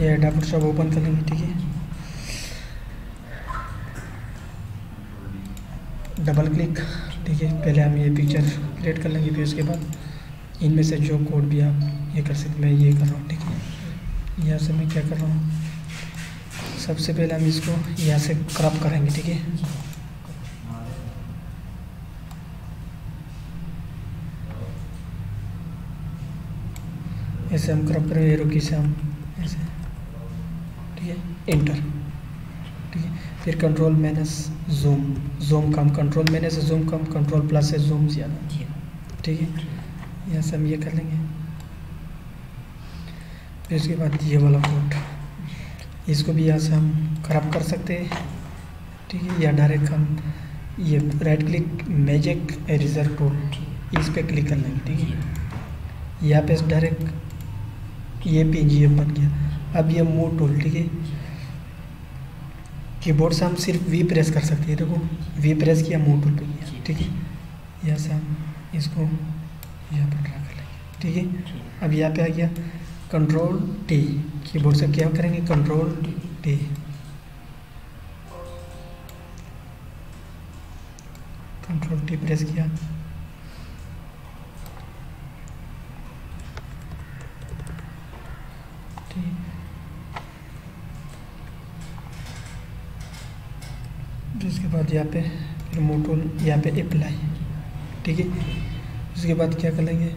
ये adapter shop open कर लेंगे ठीक है? डबल क्लिक ठीक है? पहले हम ये पिक्चर क्रिएट कर लेंगे, फिर उसके बाद इनमें से जो कोड भी आप ये कर सकते मैं ये कर रहा हूँ, ठीक है? यहाँ से मैं क्या कर रहा हूँ? सबसे पहले हम इसको यहाँ से क्रॉप करेंगे, ठीक है? ऐसे हम क्रॉप करेंगे एरो की से हम ऐसे। है इंटर ठीक है? फिर कंट्रोल माइनस जूम जूम कम कंट्रोल माइनस से जूम कम कंट्रोल प्लस से जूम ज़्यादा. ठीक है। यहाँ से हम ये कर लेंगे। फिर उसके बाद ये वाला कोड इसको भी यहाँ से हम खराब कर सकते हैं। ठीक है? या डायरेक्ट हम ये right click magic eraser tool इस पर क्लिक कर लेंगे। ठीक है? यहाँ पे डायरेक्ट ये पी जी एफ़ बन गया। अब ये मूव टूल ठीक है? कीबोर्ड से हम सिर्फ़ वी प्रेस कर सकते हैं। देखो वी प्रेस किया मूव टूल पे किया, ठीक है? यहाँ से हम इसको यहाँ पर ड्रा कर लेंगे, ठीक है? अब यहाँ पे आ गया कंट्रोल टी कीबोर्ड से क्या करेंगे? Control T control T press किया। ठीक उसके बाद यहाँ पे फिर मोटोल यहाँ पे अप्लाई ठीक है? उसके बाद क्या कर लेंगे?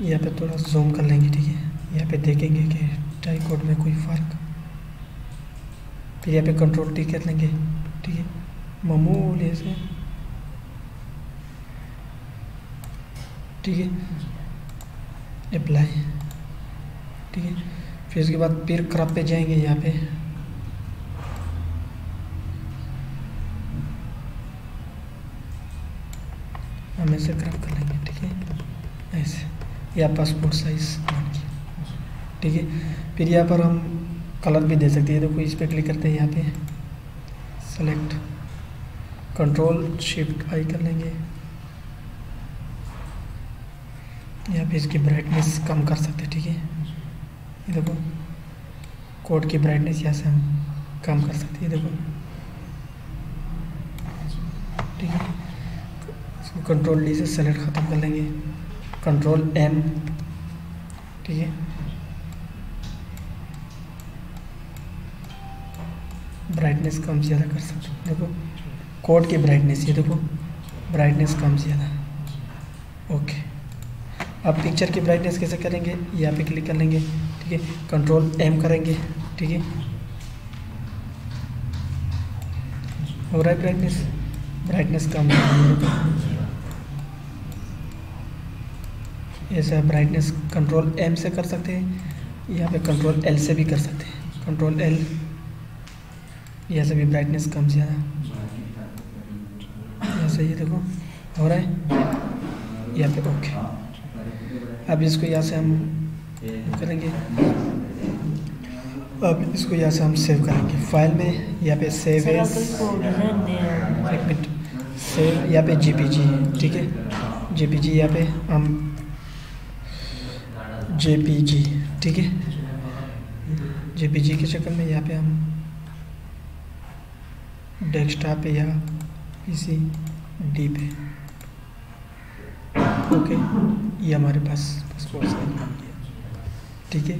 यहाँ पे थोड़ा जूम कर लेंगे, ठीक है? यहाँ पे देखेंगे कि टाई कोड में कोई फ़र्क। फिर यहाँ पे कंट्रोल टी कर लेंगे, ठीक है? मामूली ऐसे। ठीक है? अप्लाई ठीक है? फिर उसके बाद फिर क्रप पे जाएँगे यहाँ पे। हम ऐसे क्रप कर लेंगे, ठीक है? ऐसे। या पासपोर्ट साइज़ ठीक है? फिर यहाँ पर हम कलर भी दे सकते हैं। देखो, इस पर क्लिक करते हैं यहाँ पे। सेलेक्ट कंट्रोल शिफ्ट आई कर लेंगे। यहाँ पे इसकी ब्राइटनेस कम कर सकते हैं, ठीक है? ये देखो कोड की ब्राइटनेस यहाँ से हम कम कर सकते हैं देखो। ठीक है? इसको कंट्रोल डी से सेलेक्ट ख़त्म कर लेंगे। कंट्रोल एम ठीक है? ब्राइटनेस कम से ज़्यादा कर सकते हैं। देखो कोड की ब्राइटनेस ये देखो ब्राइटनेस कम से ज़्यादा। ओके अब पिक्चर की ब्राइटनेस कैसे करेंगे यहाँ पे क्लिक कर लेंगे, ठीक है? कंट्रोल एम करेंगे, ठीक है? हो रहा है ब्राइटनेस ब्राइटनेस कम ऐसा ब्राइटनेस कंट्रोल एम से कर सकते हैं, यहाँ पे कंट्रोल एल से भी कर सकते हैं। कंट्रोल एल यहाँ से भी ब्राइटनेस कम ज़्यादा। यहाँ से ये देखो, हो रहा है? यहाँ पे ओके अब इसको यहाँ से हम करेंगे। अब इसको यहाँ से हम सेव करेंगे। फ़ाइल में यहाँ पे सेव एक मिनट सेव यहाँ पे जी पी जी ठीक है? जे पी जी यहाँ पे हम जे पी जी ठीक है? जे पी जी के चक्कर में यहाँ पे हम डेस्कटॉप पे या पीसी डी पे ओके ये हमारे पास ठीक है।